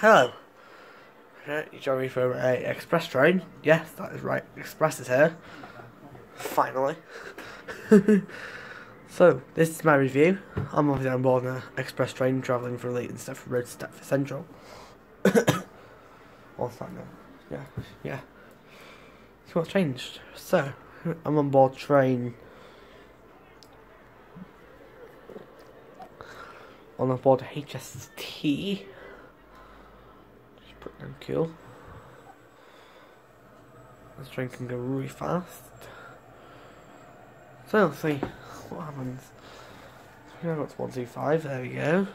Hello. You join me for a express train? Yes, that is right. Express is here. Finally. so, this is my review. I'm obviously on board an express train travelling from Leighton Stepford Road to Central. What's that now? Yeah, yeah. So what's changed? So, I'm on board train on board HST damn cool. This train can go really fast. So let's see what happens. So got to 125, there we go.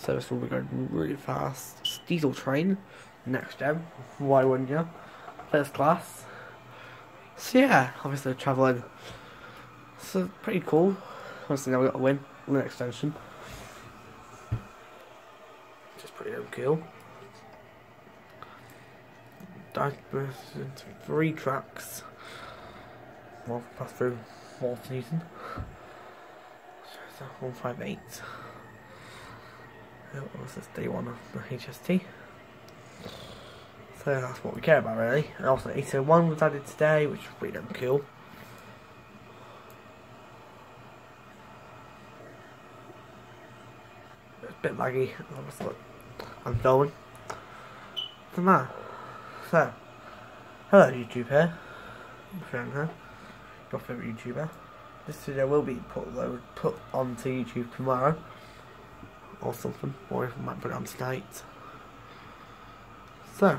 So this will be going really fast. It's diesel train, next gen, why wouldn't you? First class. So yeah, obviously travelling. So pretty cool. Obviously now we got a win, win extension pretty cool. Dive into three tracks. Well, pass through Walton So 158. What was this day one of the HST? So that's what we care about really. And also 801 was added today, which is pretty damn cool. Bit laggy. I'm the matter? So, hello YouTube here. Friend here. Your favourite YouTuber. This video will be put put onto YouTube tomorrow. Or something. Or if I might put it on tonight. So,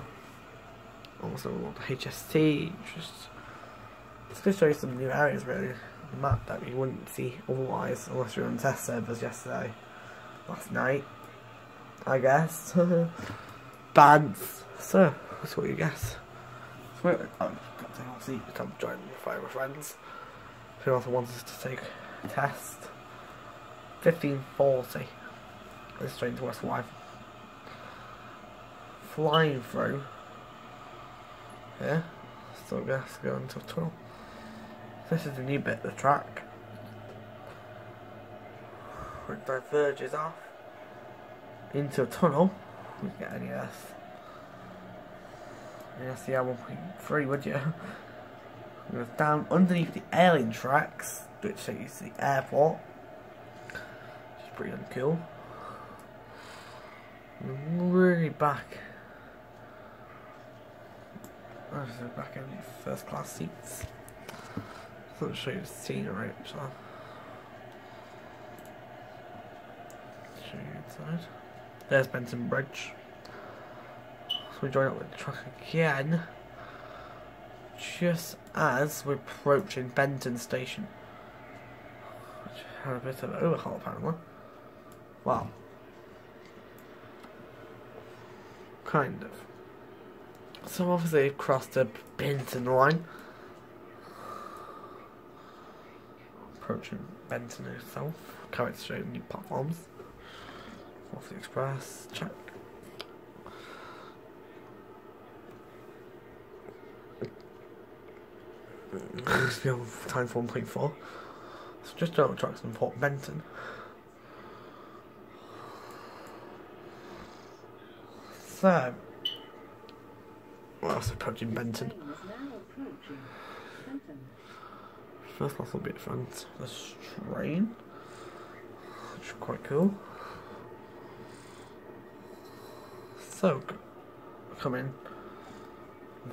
also HST, just going to show you some new areas really. The map that you wouldn't see otherwise unless you were on test servers yesterday, last night. I guess. Bands. So, that's what you guess. So, I'm going obviously come join the fire with friends. Who also wants us to take a test. 1540. This train to West Life. Flying through. Yeah. Still gas going to 12. This is the new bit of the track. It diverges off into a tunnel. We get any of this. earth. Yeah, see 1.3 would you? Goes down underneath the alien tracks, which is the airport. Which is pretty uncool. Really back. Back in first class seats. So I'll show you the scenery actually. Show you inside. There's Benton Bridge. So we join up with the truck again. Just as we're approaching Benton Station. Which had a bit of an overhaul apparently. Well. Kind of. So obviously crossed the Benton line. Approaching Benton itself. Carried straight new platforms. Off the express, check. Still time for 1.4. So just over tracks in Port Benton. So, what else approaching Benton? First class will be at front. The train, which is quite cool. So, come in.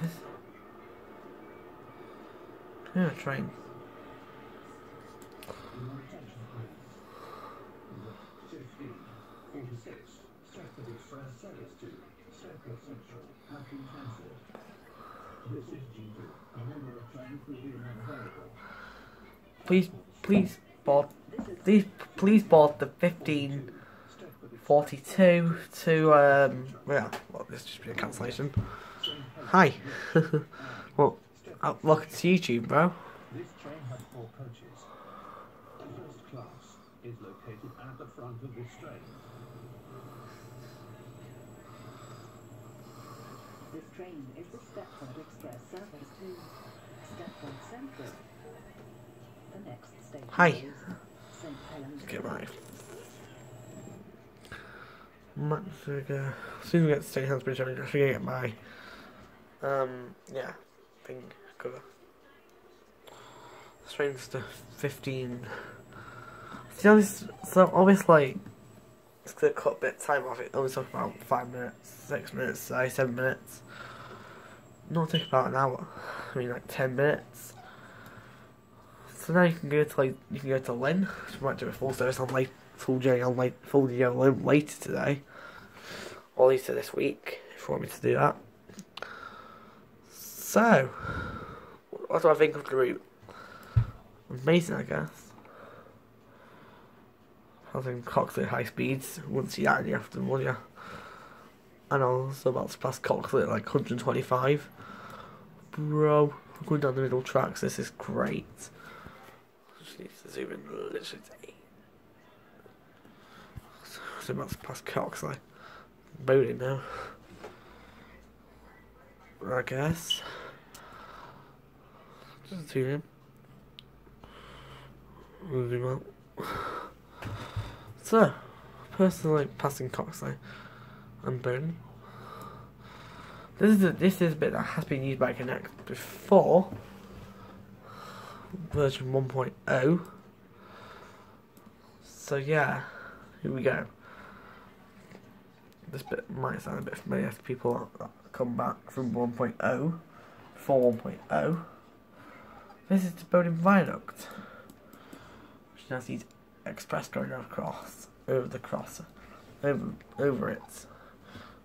This. Yeah, train. Please, please board, please, please board the 15 42 to, um, yeah, well, this just be a cancellation. Hi. well, uh, welcome to YouTube, bro. This train has four coaches. The first class is located at the front of this train. This train is the Stepford Express service to Stepford Central. The next station Hi. St. Helens. Get right. Much to go. As soon as we get to St. Hansbridge, I'm just gonna get my, um, yeah, thing cover. Strength to 15. See, honest, so obviously, it's gonna cut a bit of time off it. Only talk about 5 minutes, 6 minutes, say 7 minutes. Not take about an hour. I mean, like 10 minutes. So now you can go to like you can go to Lynn. We might do a full service on late, full journey on late, full on Lynn later today, or later this week if you want me to do that. So, what do I think of the route? Amazing, I guess. I think Coxley high speeds. Wouldn't see that in the afternoon, would you? And also about to pass Coxley at like 125. Bro, I'm going down the middle tracks. This is great. Just need to zoom in literally. So about to pass Coxley. Boating now. I guess. Just zoom in. Zoom out. So, personally passing Coxley and Boone. This is a, this is a bit that has been used by Connect before version 1.0. So yeah, here we go. This bit might sound a bit familiar to people come back from 1.0, 4 1.0. This is the Bowden Viaduct, which now sees express going across, over the cross, over, over it.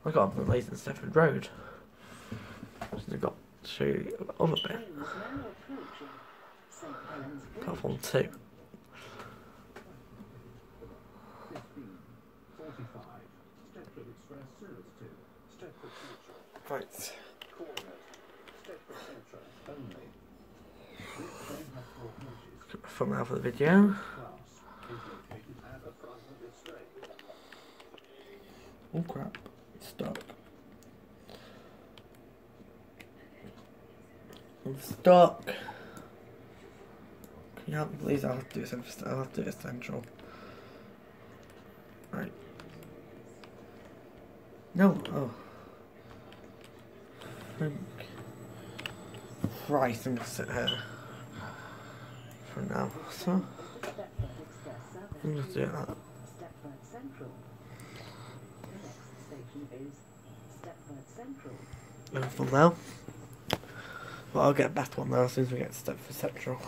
I got the Leighton Stepford Road. I've got to show you the other bit. Platform 2. Right. From out for the video. Oh crap, it's stuck. I'm stuck. Can you help me please? I'll have to do it, I'll have to do it central. Right. No, oh. Right, I'm gonna sit here for now. So, I'm gonna do that. And from now, well, I'll get a better one now as soon as we get Stepford Central.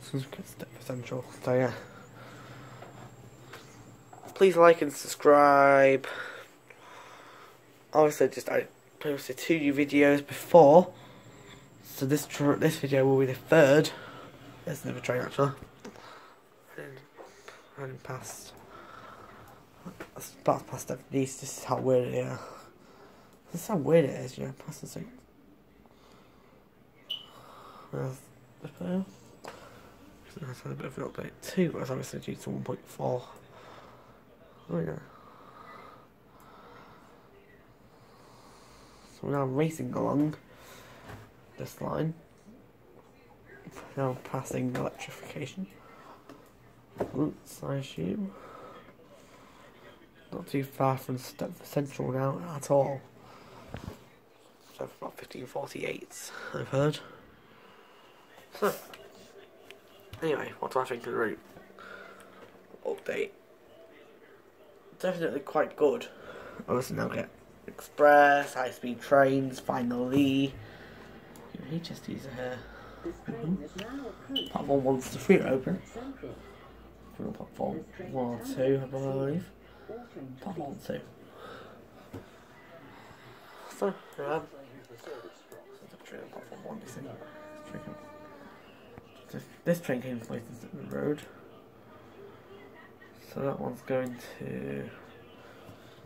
As soon as we get Stepford Central. So yeah. Please like and subscribe. Obviously, just I posted two new videos before, so this this video will be the third. There's another train actually. Running past. That's past East. This is how weird it is. This is how weird it is, you know, past the thing. There's the a bit of an update too, but it's obviously due to 1.4. Yeah. So we're now racing along this line. Now passing electrification. Oops, I assume. Not too far from Central now at all. So about 1548, I've heard. So, anyway, what do I think of the route? Update. Definitely quite good. Obviously now get express, high speed trains, finally. HSTs are here. Mm -hmm. Platform 1 to 3 are open. Platform 1 or 2, I believe. Platform 2. So, yeah. Platform 1, you. This train came from the road. So that one's going to.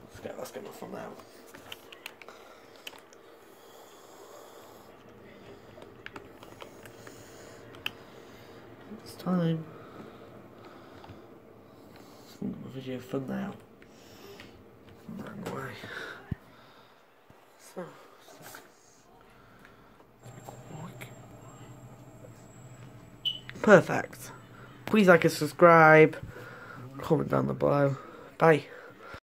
Let's get let's get my phone out. It's time. Let's get my video fun now. Wrong way. So. Perfect. Please like and subscribe. Comment down the below. Bye.